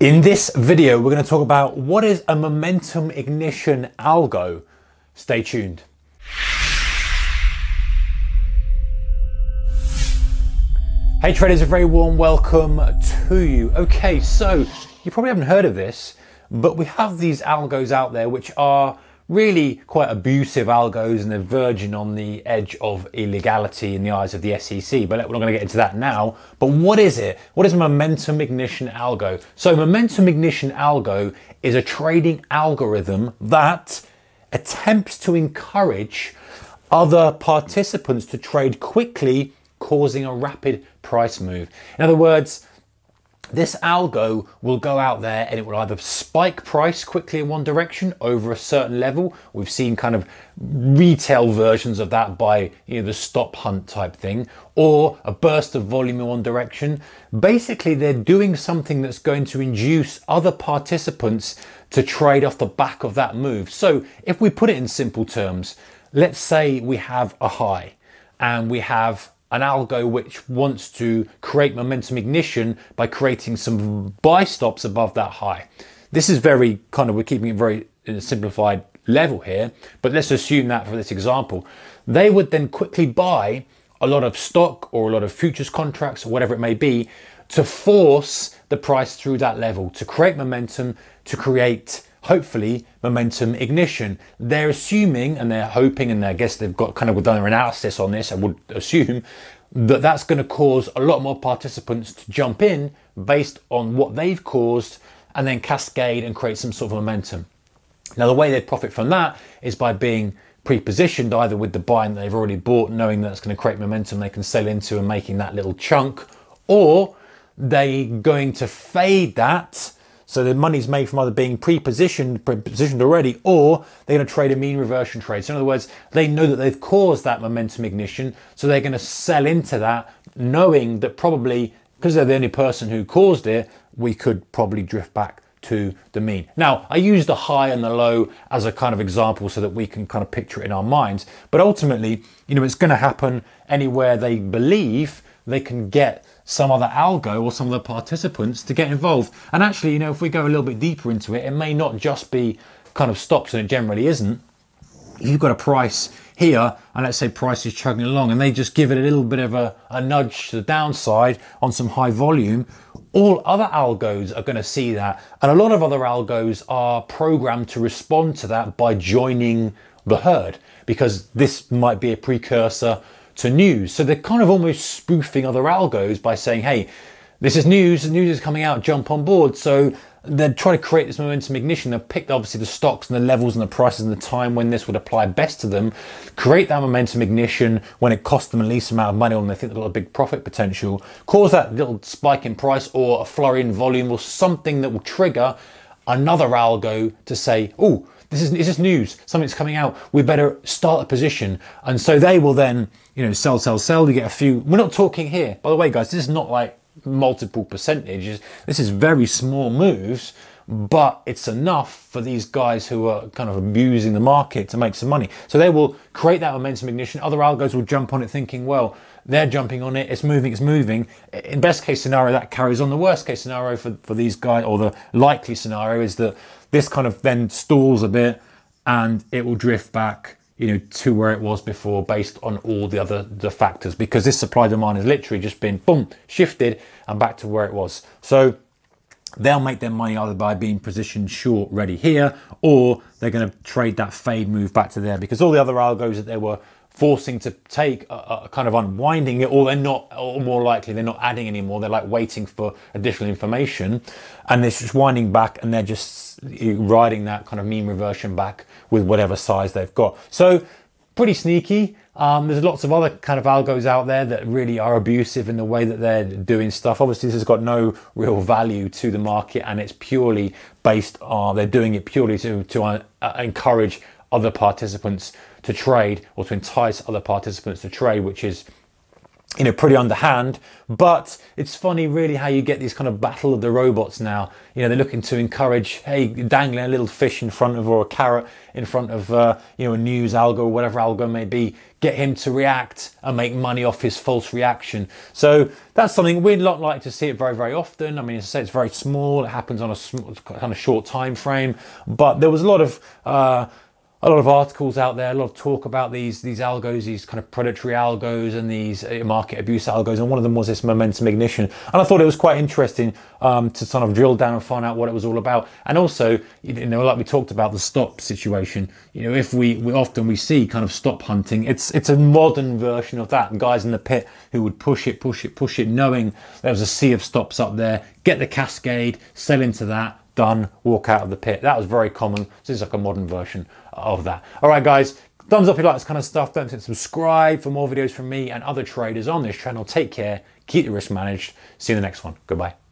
In this video, we're going to talk about what is a momentum ignition algo. Stay tuned. Hey traders, a very warm welcome to you. Okay, so you probably haven't heard of this, but we have these algos out there which are really quite abusive algos and they're verging on the edge of illegality in the eyes of the SEC. But we're not going to get into that now. But what is it? What is momentum ignition algo? So, momentum ignition algo is a trading algorithm that attempts to encourage other participants to trade quickly, causing a rapid price move. In other words, this algo will go out there and it will either spike price quickly in one direction over a certain level. We've seen kind of retail versions of that by you know the stop hunt type thing, or a burst of volume in one direction. Basically, they're doing something that's going to induce other participants to trade off the back of that move. So if we put it in simple terms, let's say we have a high and we have an algo which wants to create momentum ignition by creating some buy stops above that high. This is very kind of, we're keeping it very simplified level here, but let's assume that for this example, they would then quickly buy a lot of stock or a lot of futures contracts or whatever it may be to force the price through that level, to create momentum, to create hopefully momentum ignition. They're assuming and they're hoping, and I guess they've got kind of done their analysis on this, I would assume, that that's going to cause a lot more participants to jump in based on what they've caused and then cascade and create some sort of momentum. Now, the way they profit from that is by being pre-positioned either with the buying that they've already bought, knowing that's going to create momentum they can sell into and making that little chunk, or they going to fade that so the money's made from either being pre-positioned, pre-positioned already, or they're going to trade a mean reversion trade. So in other words, they know that they've caused that momentum ignition, so they're going to sell into that, knowing that probably because they're the only person who caused it, we could probably drift back to the mean. Now, I use the high and the low as a kind of example so that we can kind of picture it in our minds. But ultimately, you know, it's going to happen anywhere they believe they can get some other algo or some of the participants to get involved. And actually, you know, if we go a little bit deeper into it, it may not just be kind of stops, and it generally isn't. You've got a price here, and let's say price is chugging along, and they just give it a little bit of a, a nudge to the downside on some high volume. All other algos are going to see that, and a lot of other algos are programmed to respond to that by joining the herd because this might be a precursor to news. So they're kind of almost spoofing other algos by saying, hey, this is news, the news is coming out, jump on board. So they're trying to create this momentum ignition. They've picked obviously the stocks and the levels and the prices and the time when this would apply best to them, create that momentum ignition when it costs them the least amount of money when they think they've got a big profit potential, cause that little spike in price or a flurry in volume or something that will trigger another algo to say, oh, this is, this is news, something's coming out, we better start a position. And so they will then, you know, sell, sell, sell. You get a few. We're not talking here, by the way, guys, this is not like multiple percentages. This is very small moves, but it's enough for these guys who are kind of abusing the market to make some money. So they will create that momentum ignition. Other algos will jump on it thinking, well, they're jumping on it, it's moving, it's moving. In best case scenario, that carries on. The worst case scenario for, for these guys, or the likely scenario, is that this kind of then stalls a bit and it will drift back you know to where it was before based on all the other the factors because this supply demand has literally just been boom shifted and back to where it was so they'll make their money either by being positioned short ready here or they're going to trade that fade move back to there because all the other algos that they were forcing to take a, kind of unwinding it or they're not or more likely they're not adding anymore they're like waiting for additional information and they're just winding back and they're just riding that kind of mean reversion back with whatever size they've got. So pretty sneaky um, there's lots of other kind of algos out there that really are abusive in the way that they're doing stuff. Obviously, this has got no real value to the market, and it's purely based on they're doing it purely to to uh, encourage other participants to trade or to entice other participants to trade, which is you know, pretty underhand. But it's funny, really, how you get these kind of battle of the robots now. You know, they're looking to encourage, hey, dangling a little fish in front of or a carrot in front of, uh, you know, a news algo or whatever algo may be, get him to react and make money off his false reaction. So that's something we'd not like to see it very, very often. I mean, as I say, it's very small. It happens on a kind of short time frame, but there was a lot of. Uh, a lot of articles out there, a lot of talk about these these algos, these kind of predatory algos and these uh, market abuse algos. And one of them was this momentum ignition. And I thought it was quite interesting um, to sort of drill down and find out what it was all about. And also, you know, like we talked about the stop situation. You know, if we, we often we see kind of stop hunting, it's it's a modern version of that. Guys in the pit who would push it, push it, push it, knowing there was a sea of stops up there, get the cascade, sell into that, done, walk out of the pit. That was very common. This is like a modern version of that. All right, guys, thumbs up if you like this kind of stuff. Don't forget to subscribe for more videos from me and other traders on this channel. Take care, keep the risk managed. See you in the next one. Goodbye.